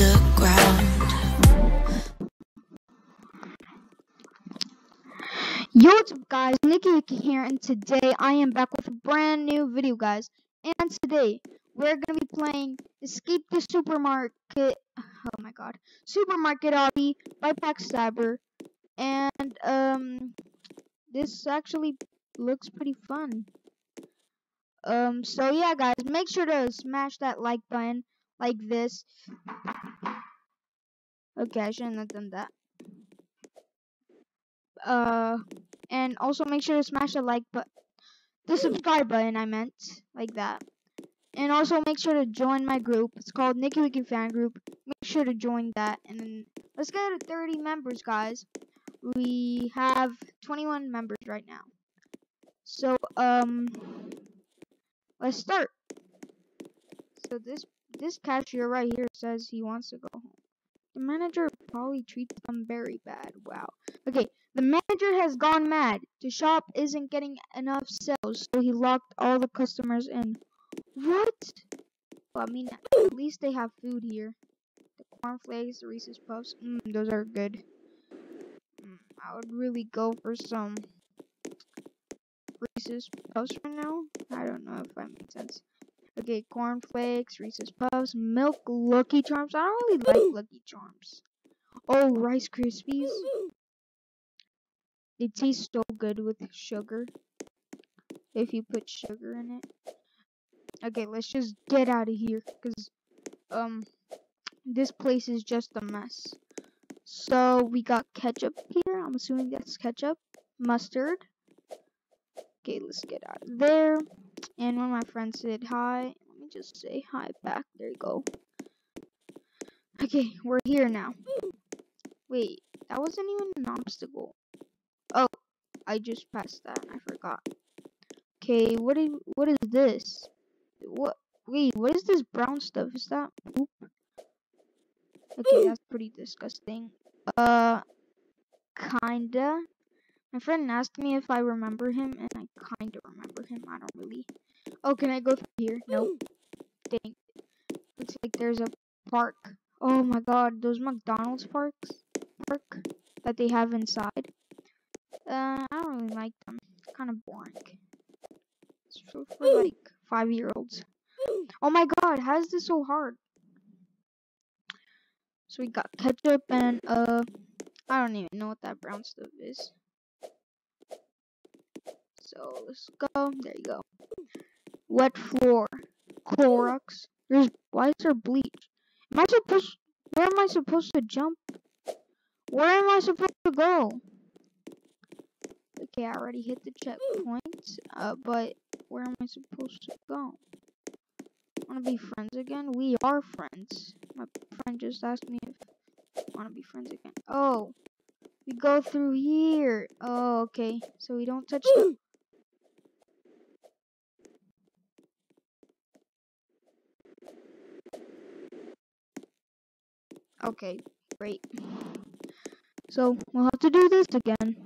the ground. Yo, what's up guys, Nicky here, and today I am back with a brand new video, guys. And today, we're gonna be playing Escape the Supermarket, oh my god, Supermarket Obby by Backstabber. And, um, this actually looks pretty fun. Um, so yeah guys, make sure to smash that like button, like this. Okay, I shouldn't have done that. Uh, and also make sure to smash the like button, the subscribe button. I meant like that. And also make sure to join my group. It's called Nicky Wicky Fan Group. Make sure to join that. And let's get to 30 members, guys. We have 21 members right now. So um, let's start. So this this cashier right here says he wants to go home. The manager probably treats them very bad. Wow. Okay, the manager has gone mad. The shop isn't getting enough sales, so he locked all the customers in. What? Well, I mean, at least they have food here. The cornflakes, the Reese's Puffs, mm, those are good. Mm, I would really go for some Reese's Puffs right now. I don't know if that makes sense. Okay, cornflakes, Reese's Puffs, milk Lucky Charms. I don't really like Lucky Charms. Oh, Rice Krispies. They taste so good with sugar. If you put sugar in it. Okay, let's just get out of here. Because, um, this place is just a mess. So, we got ketchup here. I'm assuming that's ketchup. Mustard. Okay, let's get out of there. And when my friend said hi, let me just say hi back. There you go. Okay, we're here now. Wait, that wasn't even an obstacle. Oh, I just passed that. I forgot. Okay, what is what is this? What? Wait, what is this brown stuff? Is that poop? Okay, that's pretty disgusting. Uh, kinda. My friend asked me if I remember him, and I kinda remember him. I don't really. Oh, can I go through here? Nope. Dang. Looks like there's a park. Oh my god, those McDonald's parks park that they have inside. Uh, I don't really like them. Kind of boring. It's for, for like five year olds. Oh my god, how is this so hard? So we got ketchup and uh, I don't even know what that brown stuff is. So let's go. There you go. Wet floor. Clorox. There's why is there bleach? Am I supposed where am I supposed to jump? Where am I supposed to go? Okay, I already hit the checkpoint. Uh but where am I supposed to go? Wanna be friends again? We are friends. My friend just asked me if I wanna be friends again. Oh. We go through here. Oh, okay. So we don't touch the Okay, great. So we'll have to do this again.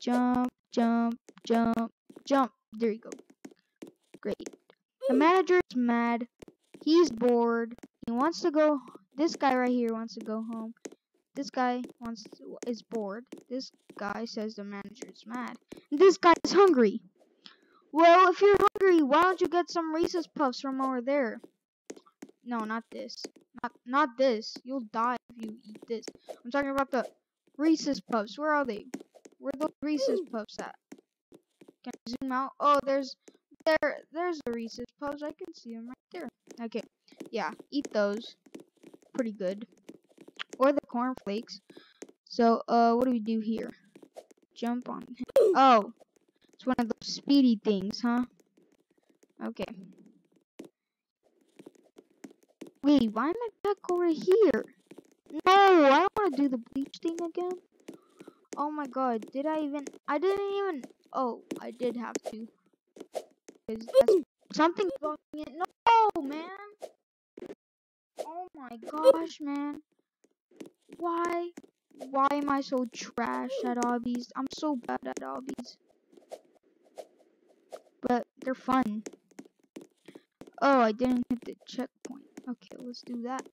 Jump, jump, jump, jump. There you go. Great. The manager is mad. He's bored. He wants to go. This guy right here wants to go home. This guy wants to, is bored. This guy says the manager is mad. And this guy is hungry. Well, if you're hungry, why don't you get some Reese's Puffs from over there? No, not this. Not this. You'll die if you eat this. I'm talking about the Reese's Puffs. Where are they? Where are the Reese's Puffs at? Can I zoom out? Oh, there's there there's the Reese's Puffs. I can see them right there. Okay, yeah, eat those. Pretty good. Or the cornflakes. So, uh, what do we do here? Jump on. Oh, it's one of those speedy things, huh? Okay. Wait, why am I back over here? No, I don't want to do the bleach thing again. Oh my god, did I even... I didn't even... Oh, I did have to. Is something going in... No, man! Oh my gosh, man. Why? Why am I so trash at obbies? I'm so bad at obbies. But they're fun. Oh, I didn't hit the checkpoint. Okay, let's do that.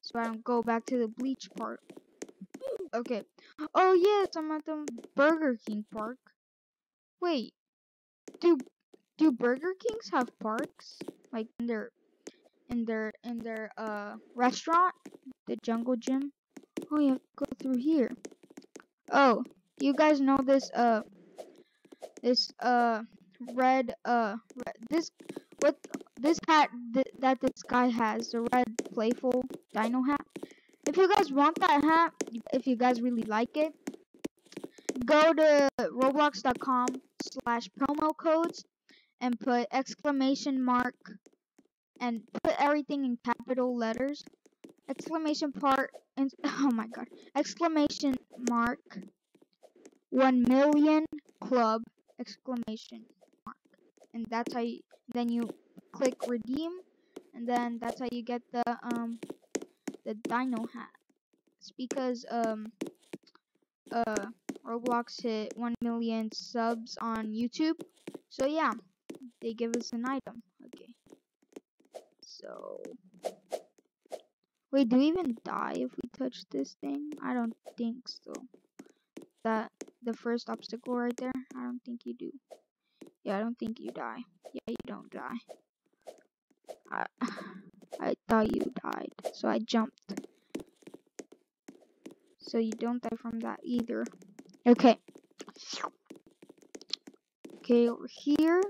so I don't go back to the bleach part. Okay. Oh yes, I'm at the Burger King park. Wait, do do Burger Kings have parks like in their in their in their uh restaurant, the Jungle Gym? Oh, you have to go through here. Oh, you guys know this uh this uh red uh red, this what this hat th that this guy has the red playful dino hat if you guys want that hat if you guys really like it go to roblox.com slash promo codes and put exclamation mark and put everything in capital letters. Exclamation part and oh my god exclamation mark 1 million club exclamation mark. And that's how you, then you click redeem and then that's how you get the um the dino hat it's because um uh roblox hit 1 million subs on youtube so yeah they give us an item okay so wait do we even die if we touch this thing i don't think so that the first obstacle right there? I don't think you do. Yeah, I don't think you die. Yeah, you don't die. I, thought you died, so I jumped. So you don't die from that either. Okay. Okay, over here.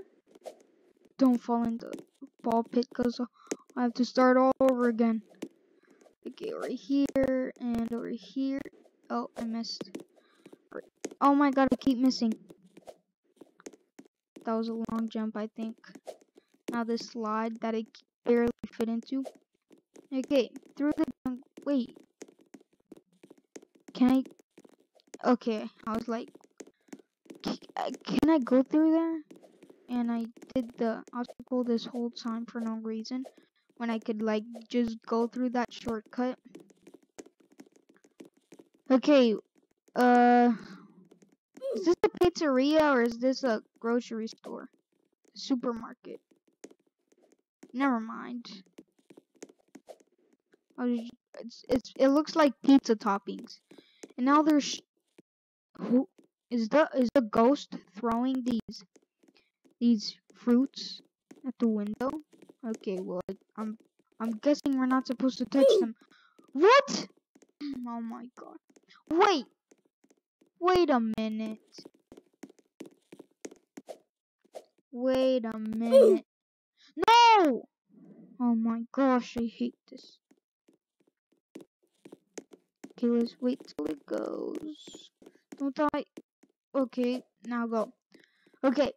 Don't fall in the ball pit because I have to start all over again. Okay, over here and over here. Oh, I missed. Oh my god, I keep missing. That was a long jump, I think. Now this slide that I barely fit into. Okay, through the jump. Wait. Can I? Okay, I was like, uh, can I go through there? And I did the obstacle this whole time for no reason. When I could like just go through that shortcut. Okay, uh, is this a pizzeria or is this a grocery store? Supermarket. Never mind. Oh, it's, it's it looks like pizza toppings. And now there's who is the is the ghost throwing these these fruits at the window? Okay, well I'm I'm guessing we're not supposed to touch them. What? Oh my god. Wait, Wait a minute. Wait a minute. No! Oh my gosh, I hate this. Okay, let's wait till it goes. Don't die. Okay, now go. Okay.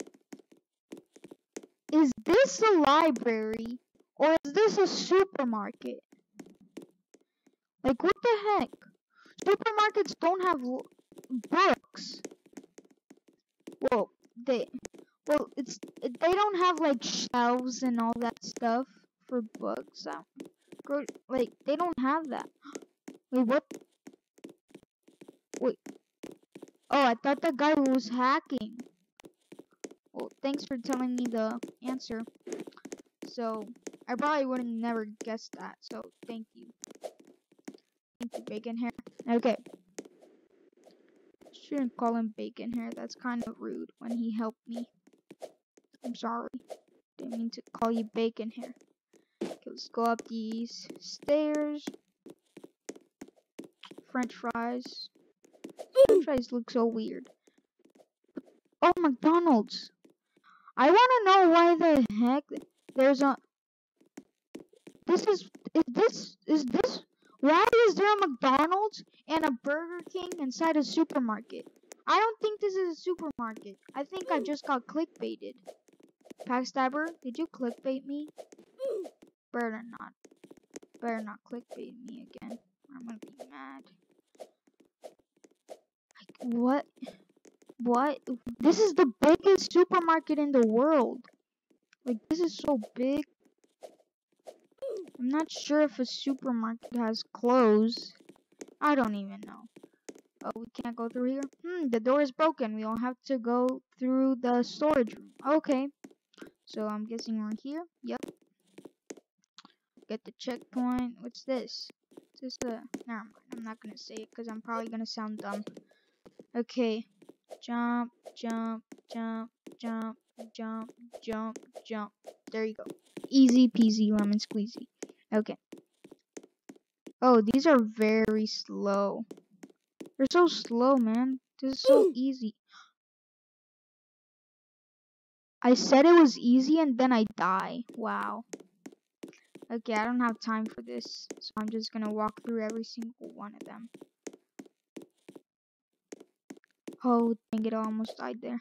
Is this a library or is this a supermarket? Like, what the heck? Supermarkets don't have books. Well, they well, it's they don't have like shelves and all that stuff for books. Um, like they don't have that. Wait, what? Wait. Oh, I thought that guy was hacking. Well, thanks for telling me the answer. So, I probably would have never guessed that. So, thank you. Thank you, Bacon Hair. Okay. Shouldn't call him Bacon Hair. That's kind of rude when he helped me. I'm sorry. Didn't mean to call you Bacon Hair. Okay, let's go up these stairs. French fries. French fries look so weird. Oh, McDonald's. I want to know why the heck there's a. This is is this is this why is there a McDonald's and a Burger King inside a supermarket? I don't think this is a supermarket. I think I just got clickbaited. Backstabber, did you clickbait me? Better not. Better not clickbait me again. I'm gonna be mad. Like, what? What? This is the biggest supermarket in the world. Like, this is so big. I'm not sure if a supermarket has clothes. I don't even know. Oh, we can't go through here? Hmm, the door is broken. We all have to go through the storage room. Okay. So I'm guessing we're here. Yep. Get the checkpoint. What's this? This a never mind. I'm not gonna say it because I'm probably gonna sound dumb. Okay, jump, jump, jump, jump, jump, jump, jump. There you go. Easy peasy lemon squeezy. Okay. Oh, these are very slow. They're so slow, man. This is so easy. I said it was easy and then I die. Wow. Okay, I don't have time for this. So I'm just gonna walk through every single one of them. Oh, dang it, I almost died there.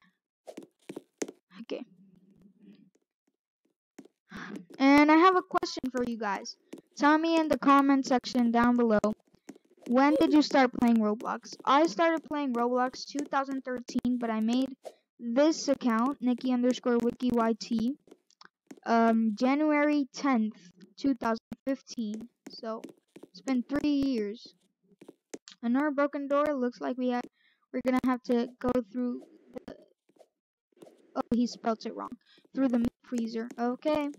Okay. And I have a question for you guys. Tell me in the comment section down below. When did you start playing Roblox? I started playing Roblox 2013, but I made this account, Nikki underscore wiki YT, um, January 10th, 2015. So it's been three years. Another broken door. Looks like we have. We're gonna have to go through. The, oh, he spelled it wrong. Through the freezer. Okay.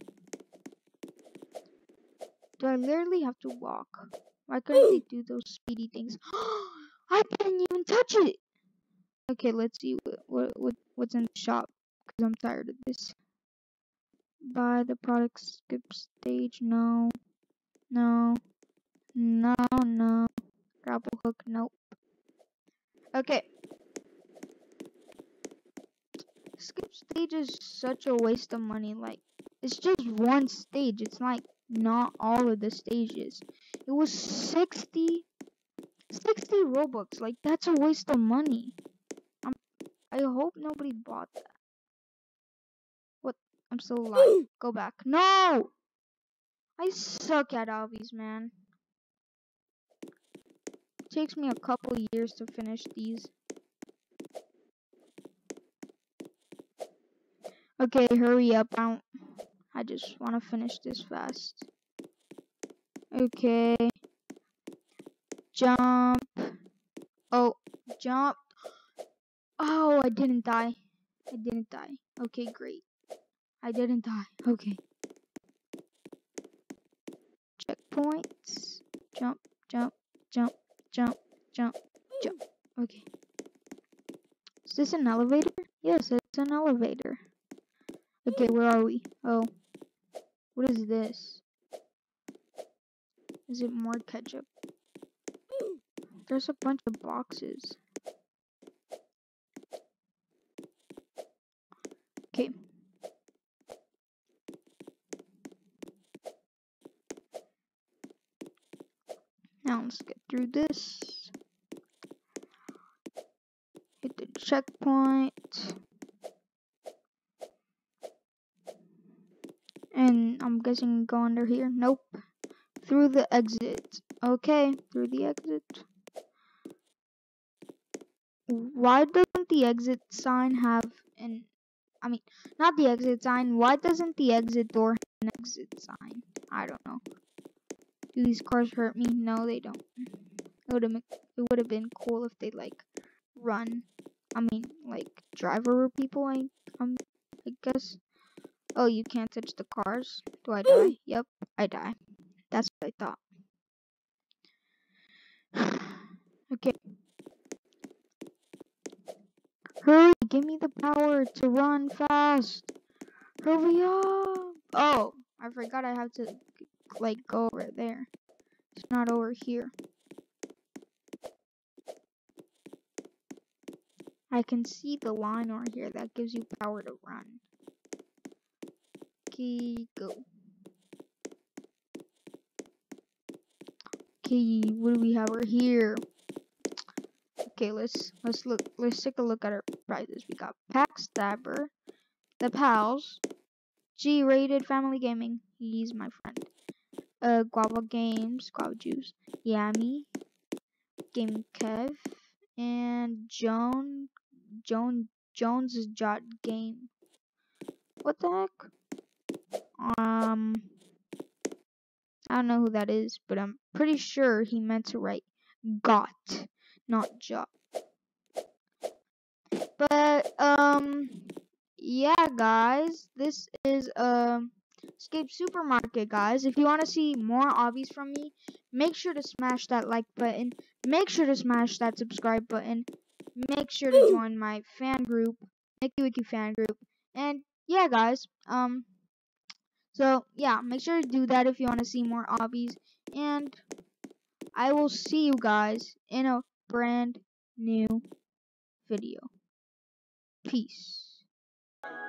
Do I literally have to walk? Why couldn't they do those speedy things? I didn't even touch it. Okay, let's see what what, what what's in the shop because I'm tired of this. Buy the product skip stage. No, no, no, no. Grapple hook. Nope. Okay. Skip stage is such a waste of money. Like, it's just one stage. It's like not all of the stages. It was 60, 60 Robux. Like, that's a waste of money. I hope nobody bought that. What? I'm still alive. Go back. No! I suck at obbies, man. It takes me a couple years to finish these. Okay, hurry up. I don't... I just want to finish this fast. Okay. Jump. Oh, jump. Oh, I didn't die. I didn't die. Okay, great. I didn't die. Okay. Checkpoints. Jump, jump, jump, jump, jump, jump. Okay. Is this an elevator? Yes, it's an elevator. Okay, where are we? Oh. What is this? Is it more ketchup? There's a bunch of boxes. Okay. Now let's get through this. Hit the checkpoint. And I'm guessing go under here. Nope. Through the exit. Okay, through the exit. Why doesn't the exit sign have an I mean, not the exit sign. Why doesn't the exit door have an exit sign? I don't know. Do these cars hurt me? No, they don't. It would have it would have been cool if they like run. I mean, like drive over people. I um, I guess. Oh, you can't touch the cars. Do I die? yep, I die. That's what I thought. okay. Hurry, give me the power to run fast. Hurry up. Oh, I forgot I have to, like, go over there. It's not over here. I can see the line over here that gives you power to run. Okay, go. Okay, what do we have over here? Okay, let's let's look let's take a look at our prizes. We got Backstabber, the Pals, G rated Family Gaming, he's my friend. Uh Guava Games, Guava Juice, Yami, Game Kev, and Joan Joan Jones's Jot Game. What the heck? Um I don't know who that is, but I'm pretty sure he meant to write got not job. But um yeah guys, this is um Escape Supermarket, guys. If you want to see more obbies from me, make sure to smash that like button. Make sure to smash that subscribe button. Make sure to join my fan group, Nicky Wicky fan group. And yeah, guys. Um. So yeah, make sure to do that if you want to see more obbies. And I will see you guys in a brand new video. Peace.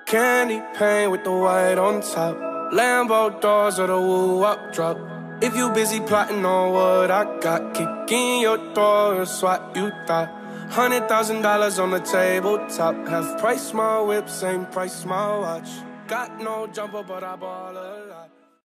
Candy paint with the white on top. Lambo doors or the woo up drop. If you busy plotting on what I got, kick in your door and swat you thought. Hundred thousand dollars on the tabletop. Half price my whip, same price my watch. Got no jumper, but I ball a lot.